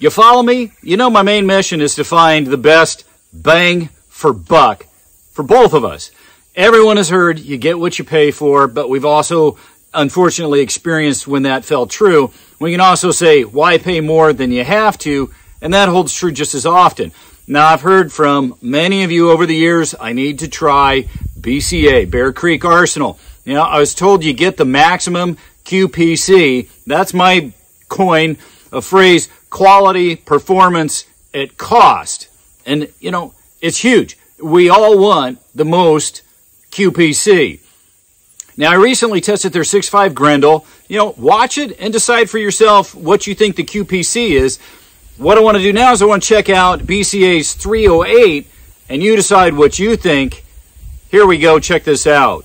You follow me? You know my main mission is to find the best bang for buck for both of us. Everyone has heard you get what you pay for, but we've also unfortunately experienced when that fell true. We can also say, why pay more than you have to? And that holds true just as often. Now, I've heard from many of you over the years, I need to try BCA, Bear Creek Arsenal. You know, I was told you get the maximum QPC. That's my coin, a phrase, quality, performance at cost. And, you know, it's huge. We all want the most QPC. Now, I recently tested their 6.5 Grendel. You know, watch it and decide for yourself what you think the QPC is. What I want to do now is I want to check out BCA's 308 and you decide what you think. Here we go. Check this out.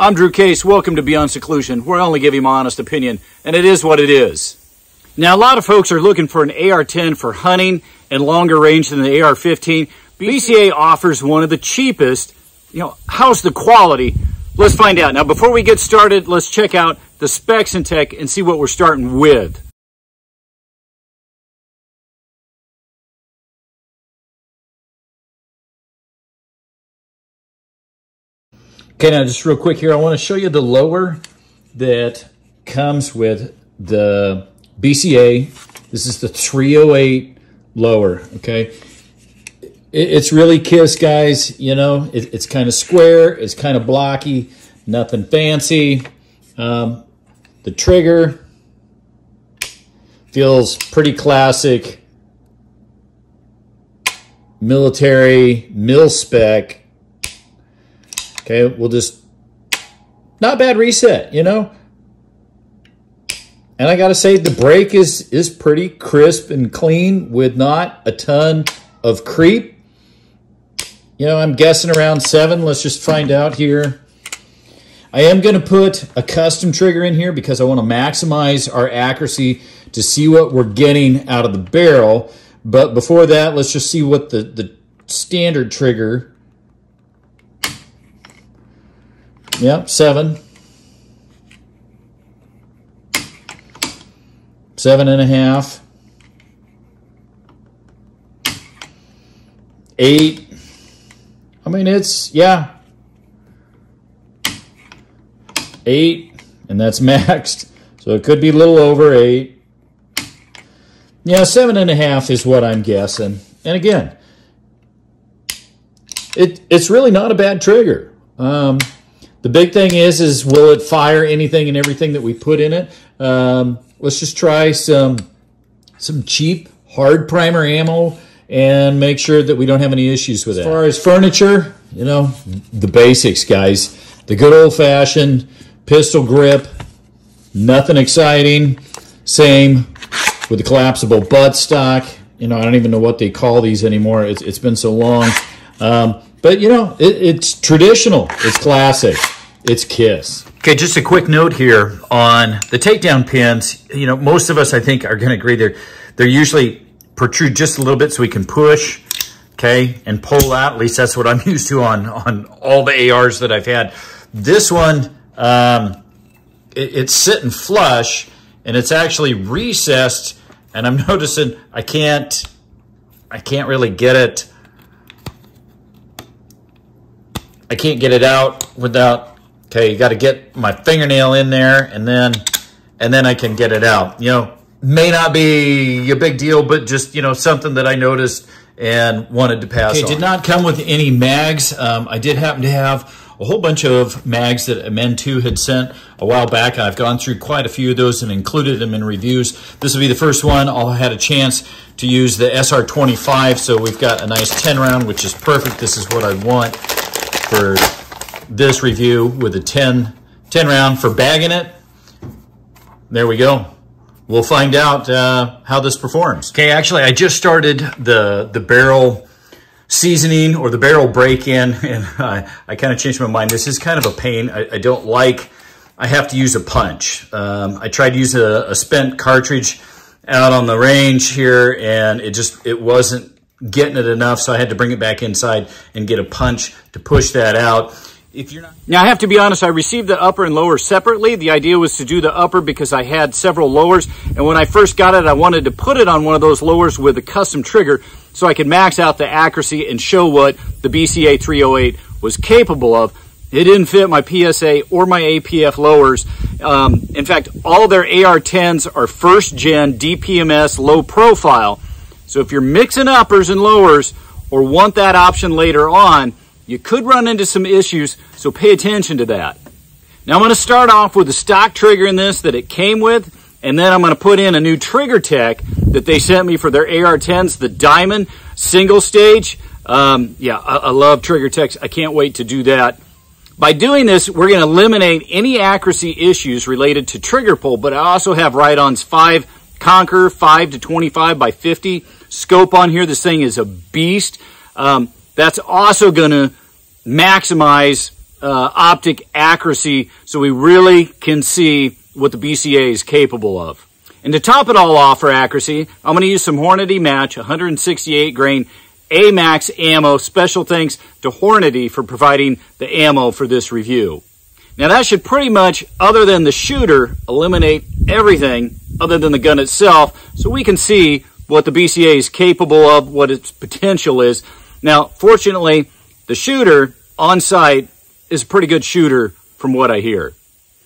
I'm Drew Case. Welcome to Beyond Seclusion, where I only give you my honest opinion, and it is what it is. Now, a lot of folks are looking for an AR-10 for hunting and longer range than the AR-15. BCA offers one of the cheapest. You know, how's the quality? Let's find out. Now, before we get started, let's check out the specs and tech and see what we're starting with. Okay, now just real quick here, I want to show you the lower that comes with the BCA. This is the 308 lower, okay? it's really Kiss, guys. You know, it, it's kind of square. It's kind of blocky. Nothing fancy. Um, the trigger feels pretty classic. Military, mil spec Okay, we'll just, not bad reset, you know? And I got to say, the break is, is pretty crisp and clean with not a ton of creep. You know, I'm guessing around seven. Let's just find out here. I am going to put a custom trigger in here because I want to maximize our accuracy to see what we're getting out of the barrel. But before that, let's just see what the, the standard trigger Yep, seven. Seven and a half. Eight. I mean, it's, yeah. Eight, and that's maxed. So it could be a little over eight. Yeah, seven and a half is what I'm guessing. And again, it, it's really not a bad trigger. Um, the big thing is, is will it fire anything and everything that we put in it? Um, let's just try some, some cheap hard primer ammo and make sure that we don't have any issues with that. As far as furniture, you know, the basics, guys. The good old-fashioned pistol grip, nothing exciting. Same with the collapsible buttstock. You know, I don't even know what they call these anymore. It's, it's been so long. Um, but, you know, it, it's traditional. It's classic. It's Kiss. Okay, just a quick note here on the takedown pins. You know, most of us, I think, are going to agree they're, they're usually protrude just a little bit so we can push, okay, and pull out. At least that's what I'm used to on, on all the ARs that I've had. This one, um, it, it's sitting flush, and it's actually recessed, and I'm noticing I can't, I can't really get it I can't get it out without, okay, you got to get my fingernail in there and then, and then I can get it out. You know, may not be a big deal, but just, you know, something that I noticed and wanted to pass okay, on. did not come with any mags. Um, I did happen to have a whole bunch of mags that Men2 had sent a while back. I've gone through quite a few of those and included them in reviews. This will be the first one. I'll had a chance to use the SR25, so we've got a nice 10 round, which is perfect. This is what I want for this review with a 10, 10 round for bagging it. There we go. we'll find out uh, how this performs. Okay, actually, I just started the, the barrel seasoning or the barrel break-in, and I, I kind of changed my mind. This is kind of a pain. I, I don't like, I have to use a punch. Um, I tried to use a, a spent cartridge out on the range here, and it just, it wasn't getting it enough, so I had to bring it back inside and get a punch to push that out. If you're not now, I have to be honest, I received the upper and lower separately. The idea was to do the upper because I had several lowers, and when I first got it, I wanted to put it on one of those lowers with a custom trigger so I could max out the accuracy and show what the BCA 308 was capable of. It didn't fit my PSA or my APF lowers. Um, in fact, all their AR-10s are first gen DPMS low profile. So if you're mixing uppers and lowers or want that option later on, you could run into some issues, so pay attention to that. Now I'm going to start off with the stock trigger in this that it came with, and then I'm going to put in a new TriggerTech that they sent me for their AR-10s, the Diamond single stage. Um, yeah, I, I love TriggerTechs. I can't wait to do that. By doing this, we're going to eliminate any accuracy issues related to trigger pull, but I also have Riton's 5 Conquer 5 to 25 by 50 scope on here. This thing is a beast. Um, that's also going to maximize uh, optic accuracy so we really can see what the BCA is capable of. And to top it all off for accuracy, I'm going to use some Hornady Match 168 grain AMAX ammo. Special thanks to Hornady for providing the ammo for this review. Now that should pretty much, other than the shooter, eliminate everything other than the gun itself so we can see what the BCA is capable of, what its potential is. Now, fortunately, the shooter on site is a pretty good shooter from what I hear.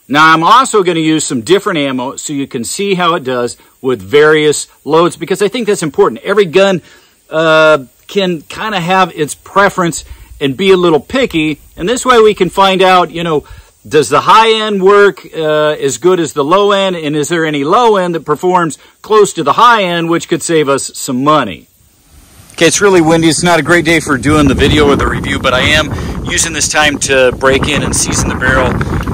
Now, I'm also going to use some different ammo so you can see how it does with various loads because I think that's important. Every gun uh, can kind of have its preference and be a little picky, and this way we can find out, you know, does the high end work uh, as good as the low end? And is there any low end that performs close to the high end, which could save us some money? Okay, it's really windy. It's not a great day for doing the video or the review, but I am using this time to break in and season the barrel.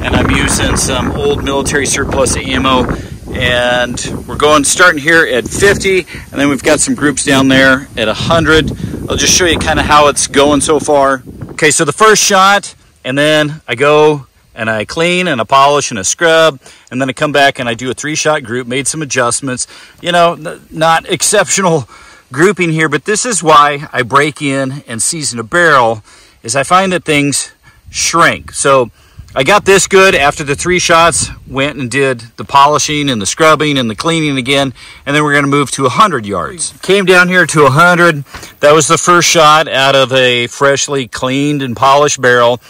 And I'm using some old military surplus ammo. And we're going starting here at 50, and then we've got some groups down there at 100. I'll just show you kind of how it's going so far. Okay, so the first shot, and then I go and I clean and I polish and I scrub and then I come back and I do a three shot group, made some adjustments. You know, not exceptional grouping here, but this is why I break in and season a barrel is I find that things shrink. So I got this good after the three shots, went and did the polishing and the scrubbing and the cleaning again, and then we're gonna move to 100 yards. Came down here to 100. That was the first shot out of a freshly cleaned and polished barrel.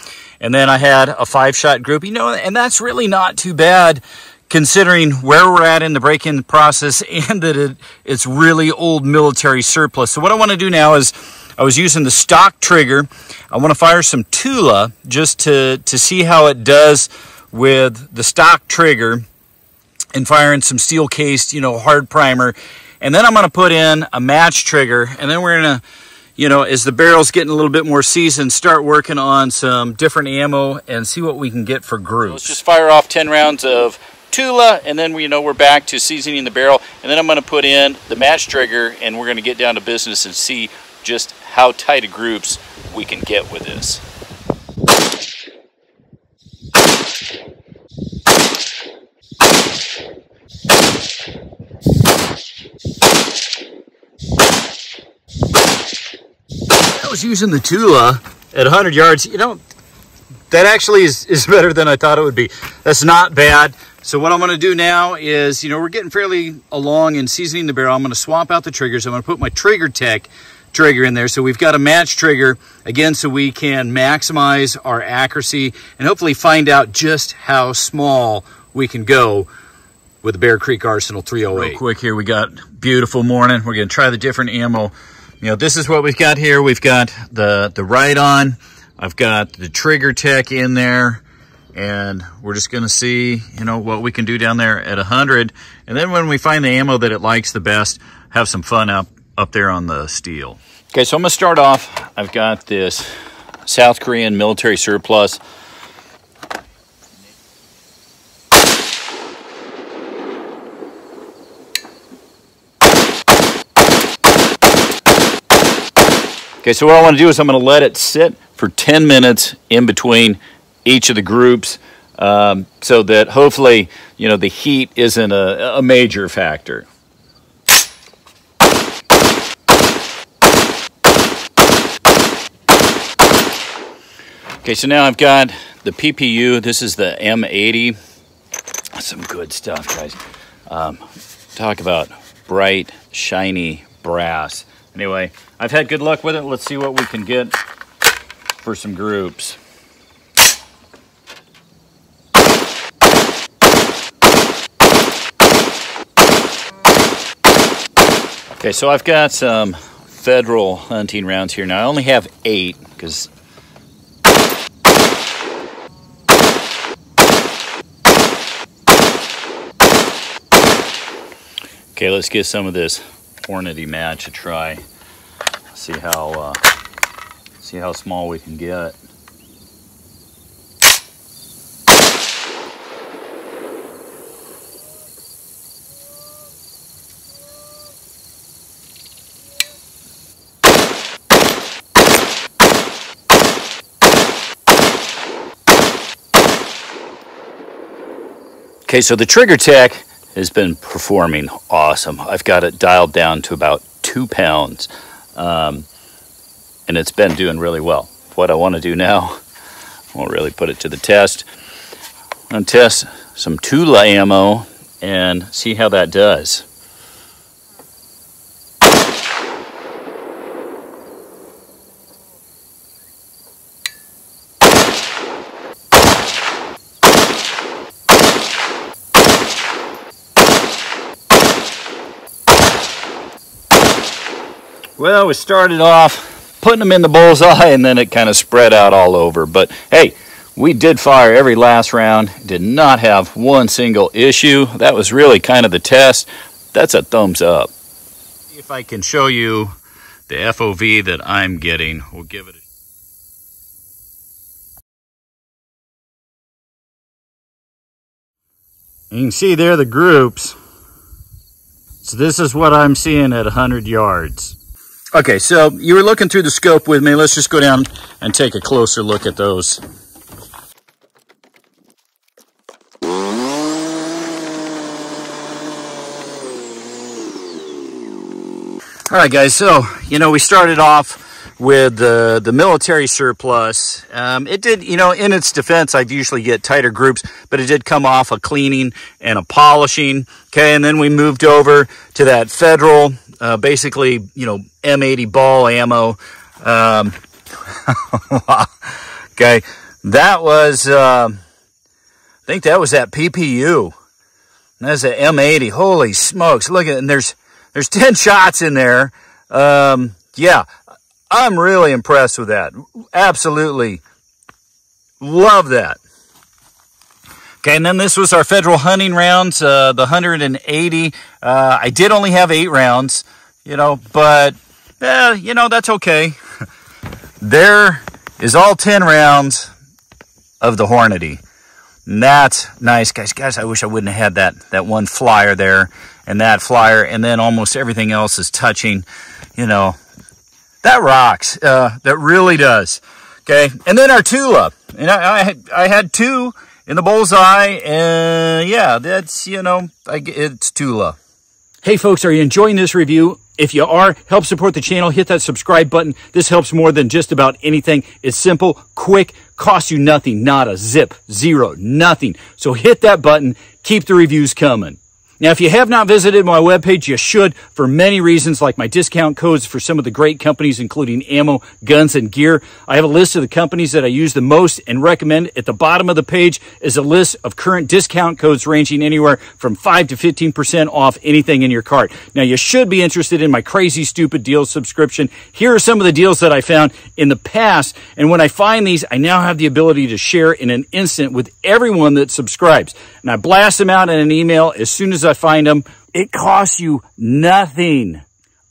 And then I had a five shot group, you know, and that's really not too bad considering where we're at in the break-in process and that it, it's really old military surplus. So what I want to do now is I was using the stock trigger. I want to fire some Tula just to, to see how it does with the stock trigger and firing some steel cased, you know, hard primer. And then I'm going to put in a match trigger and then we're going to you know, as the barrel's getting a little bit more seasoned, start working on some different ammo and see what we can get for groups. Let's just fire off 10 rounds of Tula, and then we you know we're back to seasoning the barrel, and then I'm going to put in the match trigger, and we're going to get down to business and see just how tight of groups we can get with this. I was using the Tula at 100 yards. You know, that actually is, is better than I thought it would be. That's not bad. So what I'm going to do now is, you know, we're getting fairly along in seasoning the barrel. I'm going to swap out the triggers. I'm going to put my TriggerTech trigger in there. So we've got a match trigger, again, so we can maximize our accuracy and hopefully find out just how small we can go with the Bear Creek Arsenal 308. Real quick here, we got beautiful morning. We're going to try the different ammo you know, this is what we've got here. We've got the, the Riton. I've got the TriggerTech in there and we're just going to see, you know, what we can do down there at 100. And then when we find the ammo that it likes the best, have some fun up, up there on the steel. Okay, so I'm going to start off. I've got this South Korean military surplus. Okay, so what I want to do is I'm going to let it sit for 10 minutes in between each of the groups um, so that hopefully, you know, the heat isn't a, a major factor. Okay, so now I've got the PPU. This is the M80. Some good stuff, guys. Um, talk about bright, shiny brass. Anyway, I've had good luck with it. Let's see what we can get for some groups. Okay, so I've got some federal hunting rounds here. Now I only have eight because Okay, let's give some of this Hornady match a try. See how uh, see how small we can get. Okay, so the TriggerTech has been performing awesome. I've got it dialed down to about two pounds, um, and it's been doing really well. What I want to do now, I won't really put it to the test. I'm going to test some Tula ammo and see how that does. Well, we started off putting them in the bullseye and then it kind of spread out all over. But hey, we did fire every last round, did not have one single issue. That was really kind of the test. That's a thumbs up. If I can show you the FOV that I'm getting, we'll give it a You can see there the groups. So this is what I'm seeing at 100 yards. Okay, so you were looking through the scope with me. Let's just go down and take a closer look at those. All right, guys, so, you know, we started off with the, the military surplus. Um, it did, you know, in its defense, I'd usually get tighter groups, but it did come off a cleaning and a polishing. Okay, and then we moved over to that federal uh, basically, you know, M80 ball ammo. Um, okay, that was, uh, I think that was that PPU. That's an M80. Holy smokes! Look at and there's there's ten shots in there. Um, yeah, I'm really impressed with that. Absolutely love that. Okay, and then this was our federal hunting rounds, uh, the 180. Uh, I did only have eight rounds, you know, but, eh, you know, that's okay. there is all 10 rounds of the Hornady. And that's nice, guys. Guys, I wish I wouldn't have had that, that one flyer there and that flyer, and then almost everything else is touching, you know. That rocks. Uh, that really does. Okay, and then our Tula. And I, I, I had two in the bullseye. And yeah, that's, you know, I, it's Tula. Hey folks, are you enjoying this review? If you are, help support the channel. Hit that subscribe button. This helps more than just about anything. It's simple, quick, costs you nothing, not a zip, zero, nothing. So hit that button. Keep the reviews coming. Now, if you have not visited my webpage, you should for many reasons, like my discount codes for some of the great companies, including ammo, guns, and gear. I have a list of the companies that I use the most and recommend. At the bottom of the page is a list of current discount codes ranging anywhere from 5 to 15% off anything in your cart. Now, you should be interested in my crazy stupid deal subscription. Here are some of the deals that I found in the past. And when I find these, I now have the ability to share in an instant with everyone that subscribes. And I blast them out in an email as soon as I find them. It costs you nothing.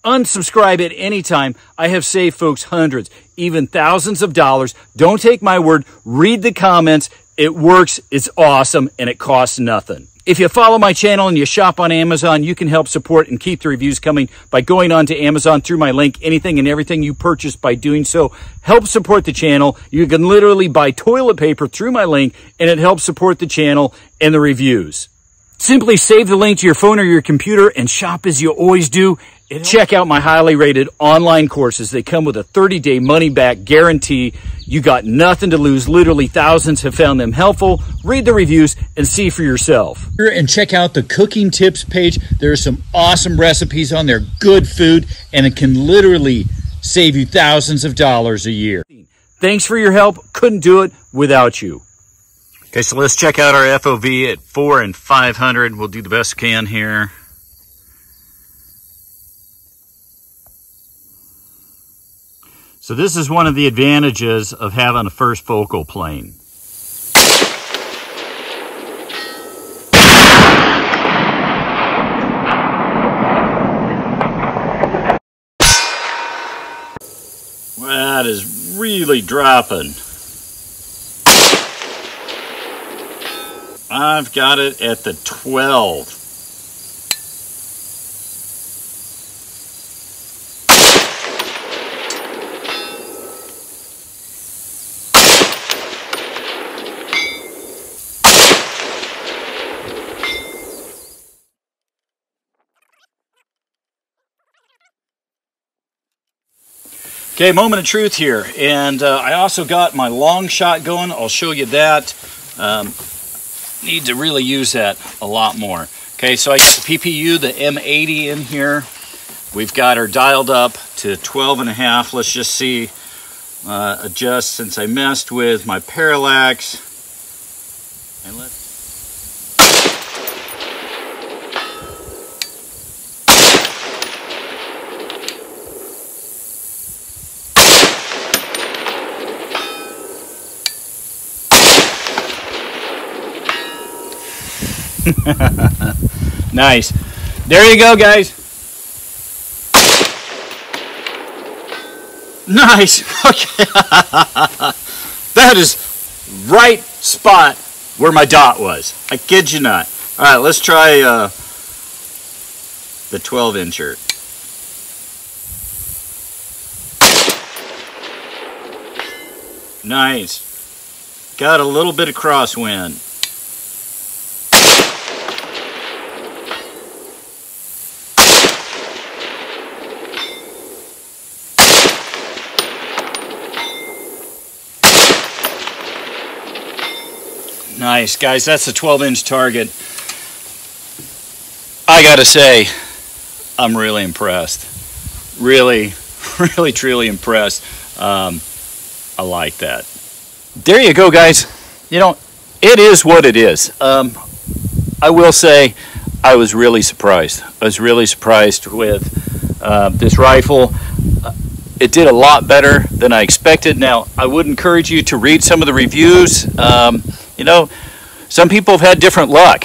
Unsubscribe at any time. I have saved folks hundreds, even thousands of dollars. Don't take my word. Read the comments. It works. It's awesome and it costs nothing. If you follow my channel and you shop on Amazon, you can help support and keep the reviews coming by going on to Amazon through my link. Anything and everything you purchase by doing so help support the channel. You can literally buy toilet paper through my link and it helps support the channel and the reviews. Simply save the link to your phone or your computer and shop as you always do. Check out my highly rated online courses. They come with a 30 day money back guarantee. You got nothing to lose. Literally thousands have found them helpful. Read the reviews and see for yourself. And check out the cooking tips page. There are some awesome recipes on there, good food, and it can literally save you thousands of dollars a year. Thanks for your help. Couldn't do it without you. Okay, so let's check out our FOV at 4 and 500. We'll do the best we can here. So this is one of the advantages of having a first focal plane. That is really dropping. I've got it at the 12. Okay, moment of truth here. And uh, I also got my long shot going. I'll show you that. Um, need to really use that a lot more. Okay, so I got the PPU, the M80 in here. We've got her dialed up to 12 and a half. Let's just see, uh, adjust since I messed with my parallax. And let's nice. There you go, guys. Nice. Okay. that is right spot where my dot was. I kid you not. All right, let's try uh, the 12 incher. Nice. Got a little bit of crosswind. Nice, guys. That's a 12 inch target. I gotta say, I'm really impressed. Really, really, truly impressed. Um, I like that. There you go, guys. You know, it is what it is. Um, I will say, I was really surprised. I was really surprised with uh, this rifle. It did a lot better than I expected. Now, I would encourage you to read some of the reviews. Um, you know, some people have had different luck.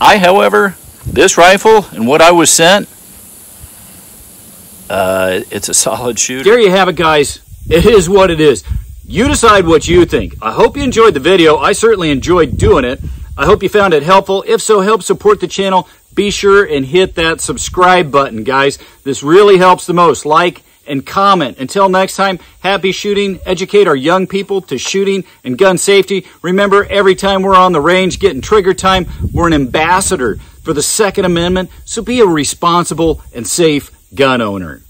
I, however, this rifle and what I was sent, uh, it's a solid shooter. There you have it, guys. It is what it is. You decide what you think. I hope you enjoyed the video. I certainly enjoyed doing it. I hope you found it helpful. If so, help support the channel. Be sure and hit that subscribe button, guys. This really helps the most. Like, and comment. Until next time, happy shooting. Educate our young people to shooting and gun safety. Remember, every time we're on the range getting trigger time, we're an ambassador for the Second Amendment. So be a responsible and safe gun owner.